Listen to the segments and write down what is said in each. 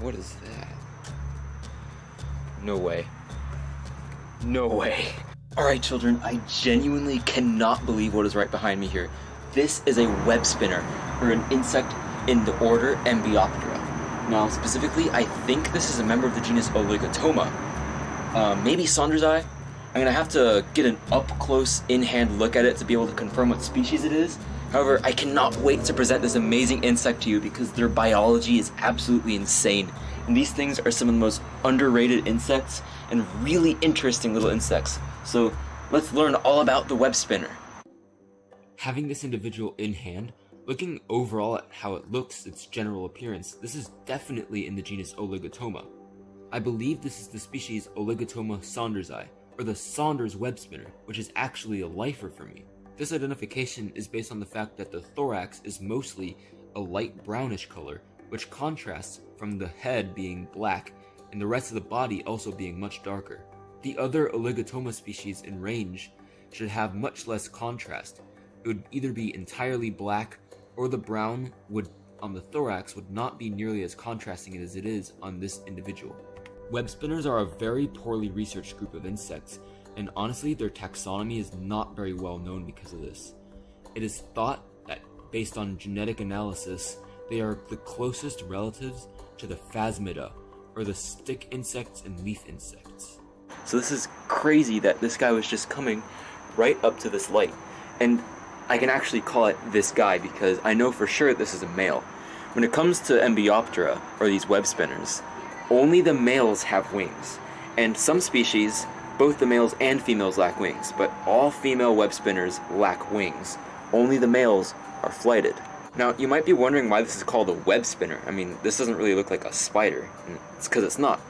What is that? No way. No way. Alright, children, I genuinely cannot believe what is right behind me here. This is a web spinner, or an insect in the order Embioptera. Now, specifically, I think this is a member of the genus Oligotoma. Uh, maybe Saundersi? I'm gonna have to get an up close, in hand look at it to be able to confirm what species it is. However, I cannot wait to present this amazing insect to you because their biology is absolutely insane. And these things are some of the most underrated insects and really interesting little insects. So let's learn all about the web spinner. Having this individual in hand, looking overall at how it looks, its general appearance, this is definitely in the genus Oligotoma. I believe this is the species Oligotoma saundersi, or the Saunders web spinner, which is actually a lifer for me. This identification is based on the fact that the thorax is mostly a light brownish color, which contrasts from the head being black and the rest of the body also being much darker. The other Oligotoma species in range should have much less contrast. It would either be entirely black or the brown would on the thorax would not be nearly as contrasting as it is on this individual. Web spinners are a very poorly researched group of insects, and honestly, their taxonomy is not very well known because of this. It is thought that, based on genetic analysis, they are the closest relatives to the Phasmida, or the stick insects and leaf insects. So this is crazy that this guy was just coming right up to this light. And I can actually call it this guy because I know for sure this is a male. When it comes to Embioptera, or these web spinners, only the males have wings. And some species, both the males and females lack wings, but all female web spinners lack wings. Only the males are flighted. Now, you might be wondering why this is called a web spinner. I mean, this doesn't really look like a spider. It's because it's not.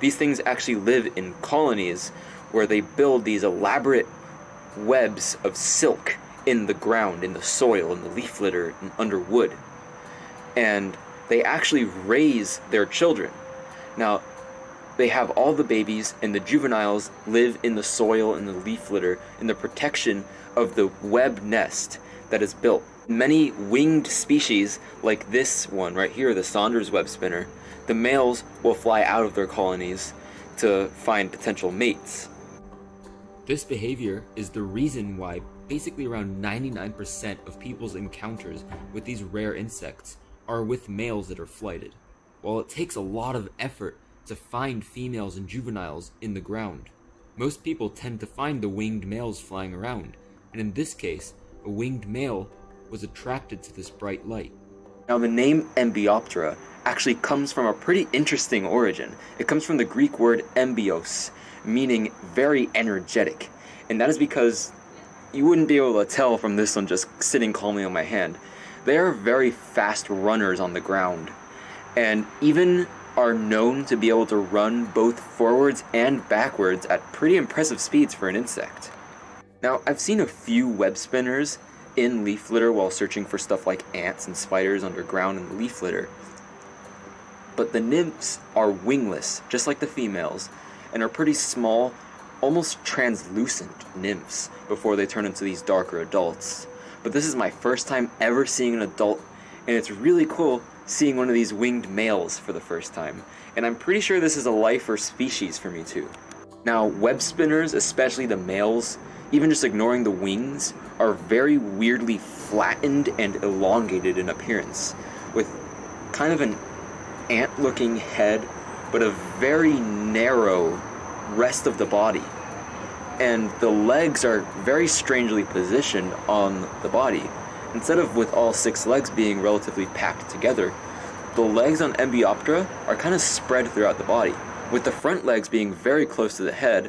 These things actually live in colonies where they build these elaborate webs of silk in the ground, in the soil, in the leaf litter, and under wood. And they actually raise their children. Now, they have all the babies, and the juveniles live in the soil, and the leaf litter, in the protection of the web nest that is built. Many winged species, like this one right here, the Saunders web spinner, the males will fly out of their colonies to find potential mates. This behavior is the reason why basically around 99% of people's encounters with these rare insects are with males that are flighted. While it takes a lot of effort to find females and juveniles in the ground, most people tend to find the winged males flying around, and in this case, a winged male was attracted to this bright light. Now, the name Embioptera actually comes from a pretty interesting origin. It comes from the Greek word embios, meaning very energetic, and that is because you wouldn't be able to tell from this one just sitting calmly on my hand. They are very fast runners on the ground, and even are known to be able to run both forwards and backwards at pretty impressive speeds for an insect. Now, I've seen a few web spinners in leaf litter while searching for stuff like ants and spiders underground in the leaf litter. But the nymphs are wingless, just like the females, and are pretty small almost translucent nymphs before they turn into these darker adults. But this is my first time ever seeing an adult, and it's really cool seeing one of these winged males for the first time. And I'm pretty sure this is a lifer species for me too. Now, web spinners, especially the males, even just ignoring the wings, are very weirdly flattened and elongated in appearance, with kind of an ant looking head, but a very narrow rest of the body. And the legs are very strangely positioned on the body. Instead of with all six legs being relatively packed together, the legs on Embioptera are kind of spread throughout the body, with the front legs being very close to the head,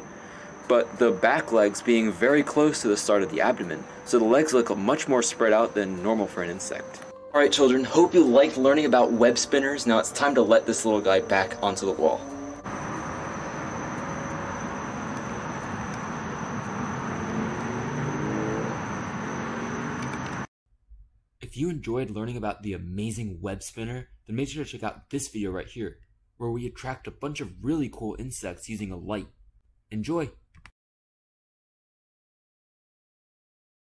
but the back legs being very close to the start of the abdomen, so the legs look much more spread out than normal for an insect. Alright children, hope you liked learning about web spinners. Now it's time to let this little guy back onto the wall. If you enjoyed learning about the amazing web spinner, then make sure to check out this video right here, where we attract a bunch of really cool insects using a light. Enjoy!